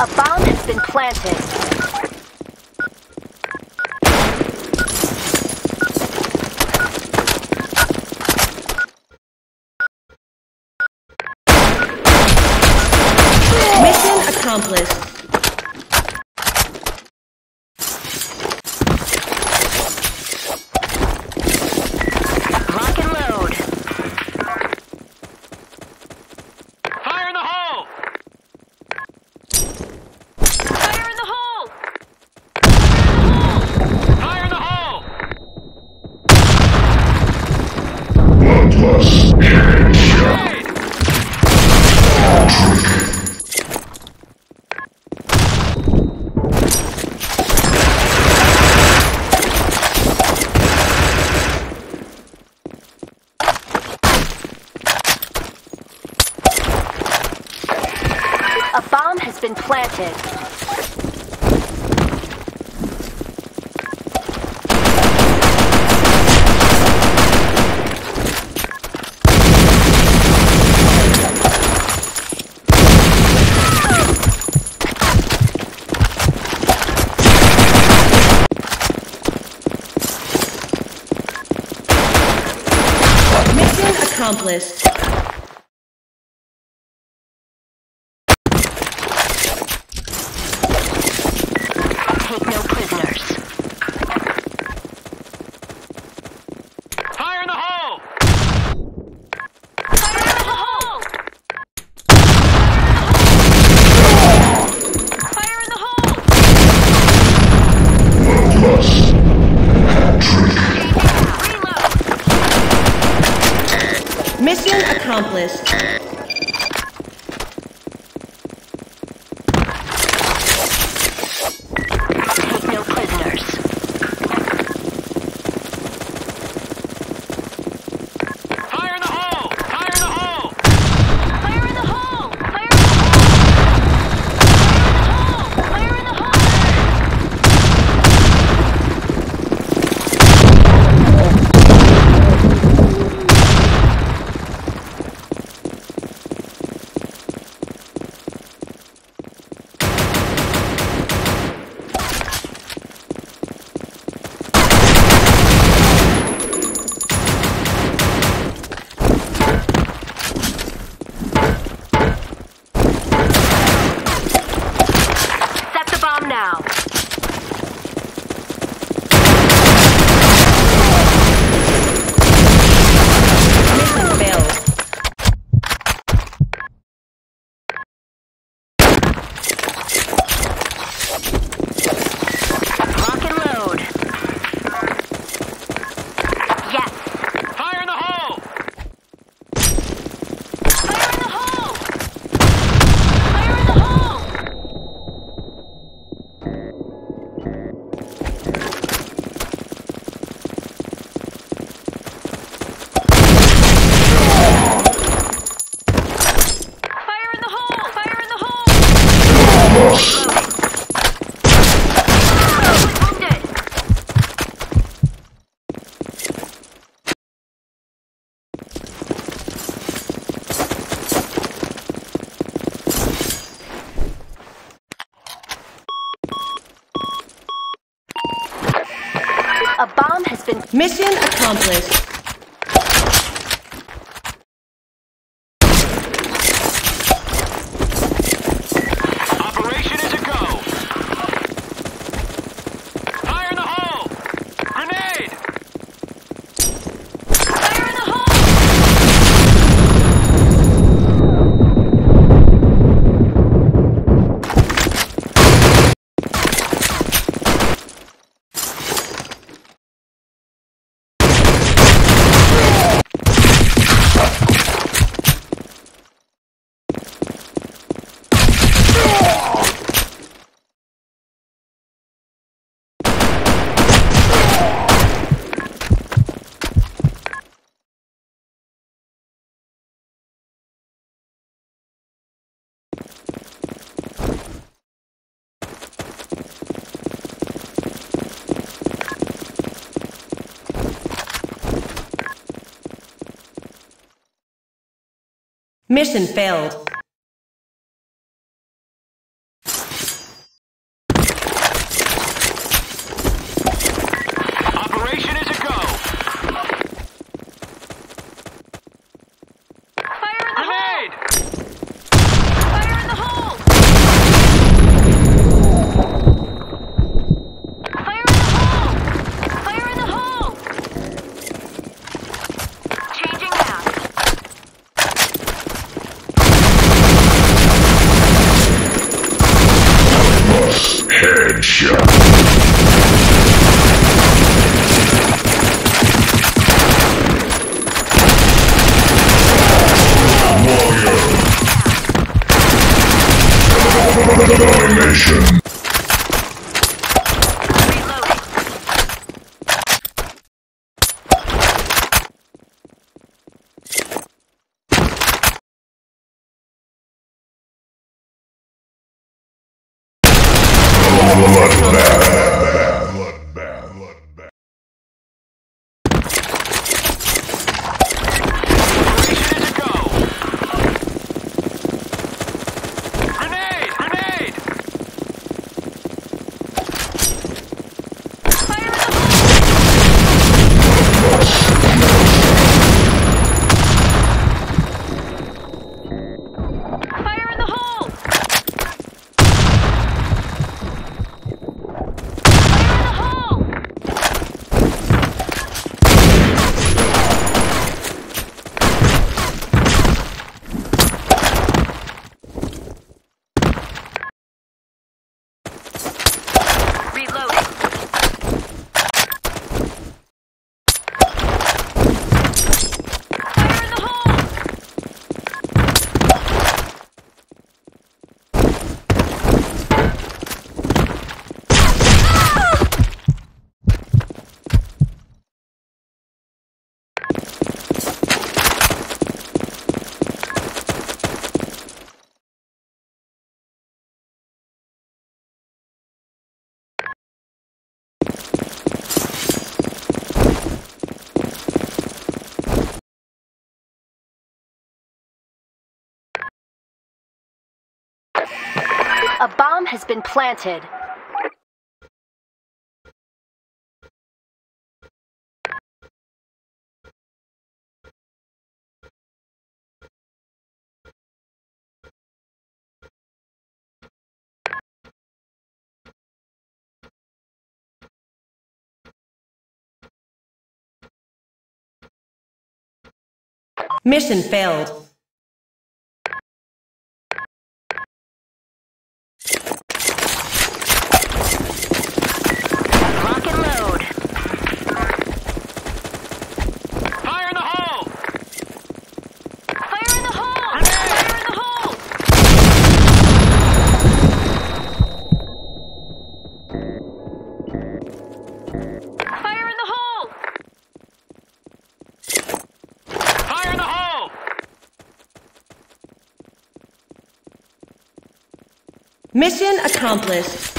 A bomb has been planted. Plus. Right. Accomplished. Mission accomplished. Mission failed. All the life back. A bomb has been planted. Mission failed. Mission accomplished.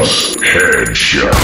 Headshot.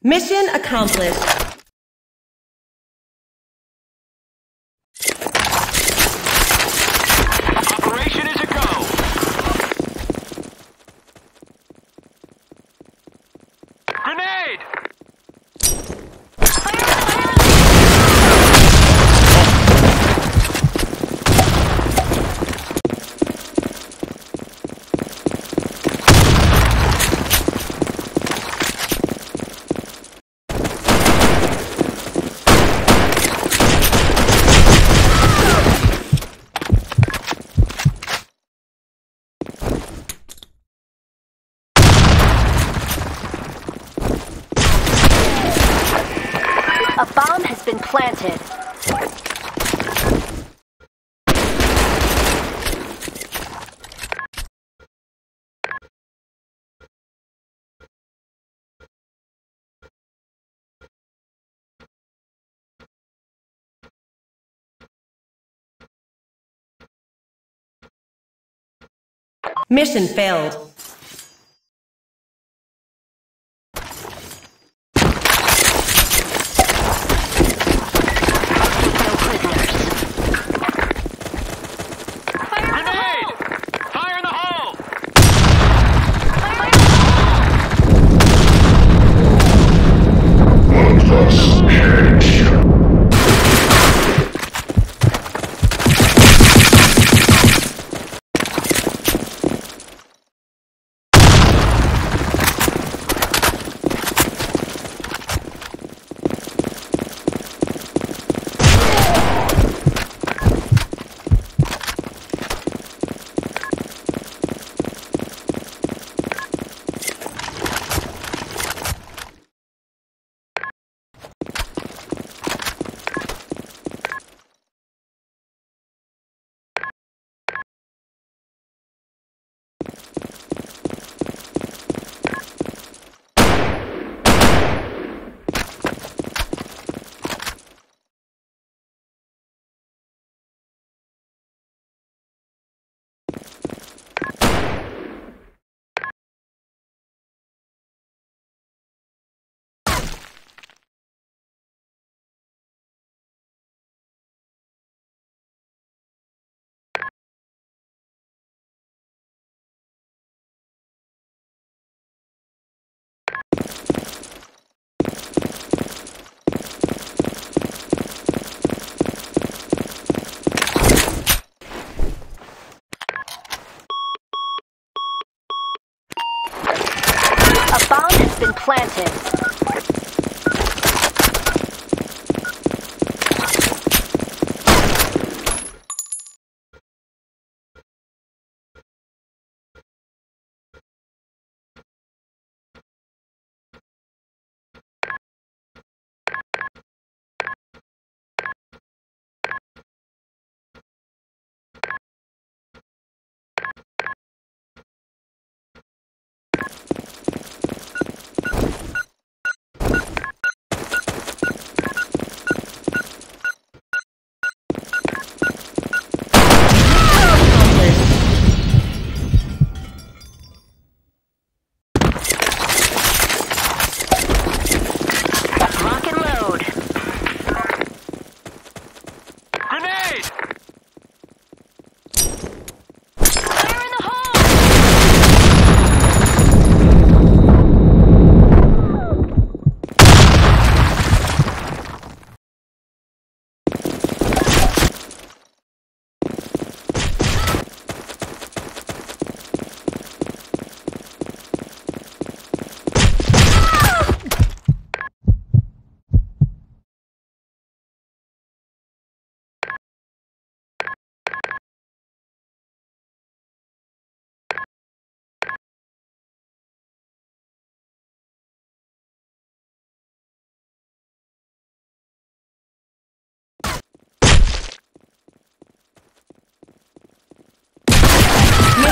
Mission accomplished. Operation is a go. Grenade! A bomb has been planted. Mission failed. No prisoners. Grenade! Fire in the hole! Bloodlust headshot. A bomb has been planted.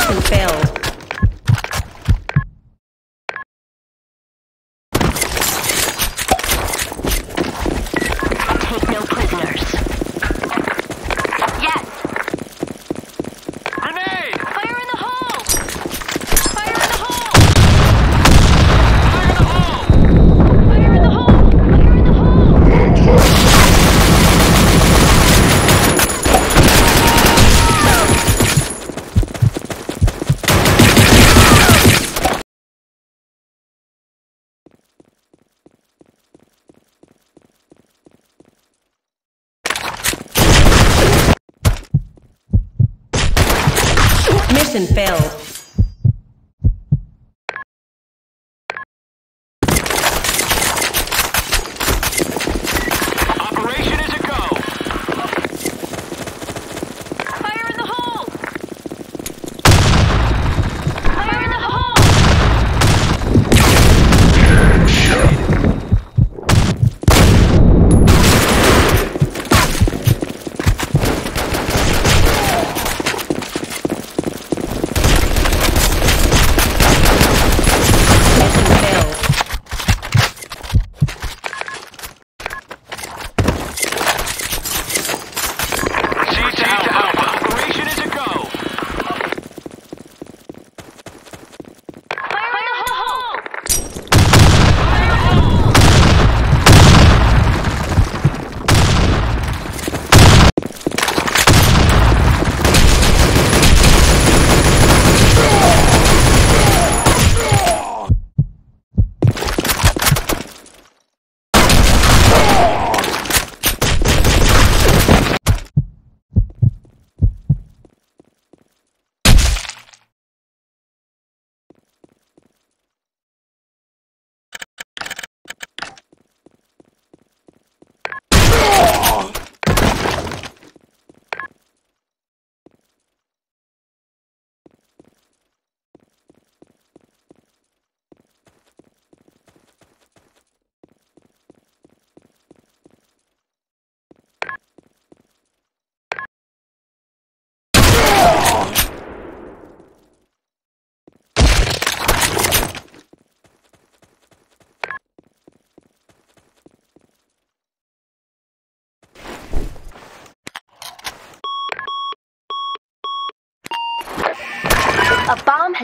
Mission failed. Mission failed.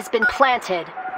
Has been planted.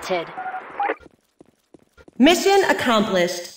Planted. Mission accomplished.